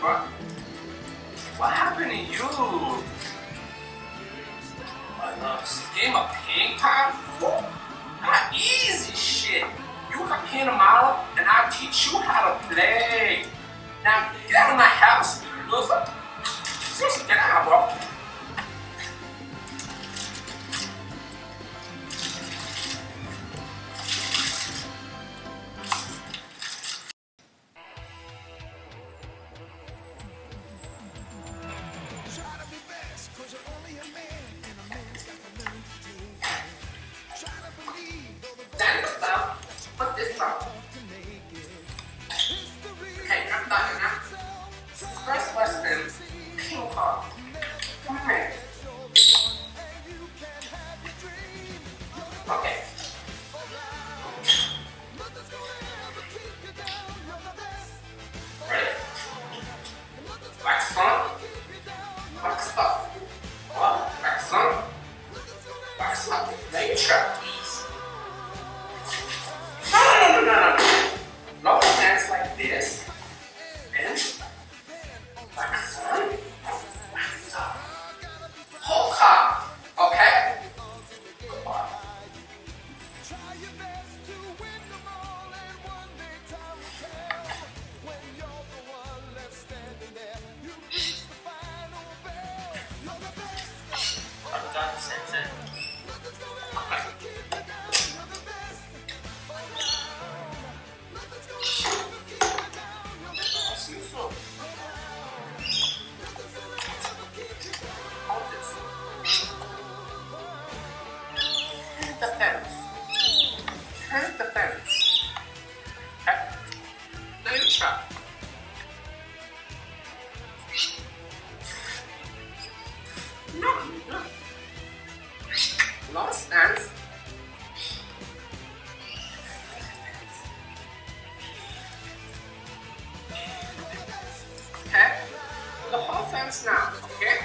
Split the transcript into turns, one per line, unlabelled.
bro. What happened to you? I love this game of ping pong? Not easy shit. You come here tomorrow and I'll teach you how to play. Now get out of my house, loser. Seriously, get out, bro. Now you try. No, no. No stance. Okay? The whole fence now, okay?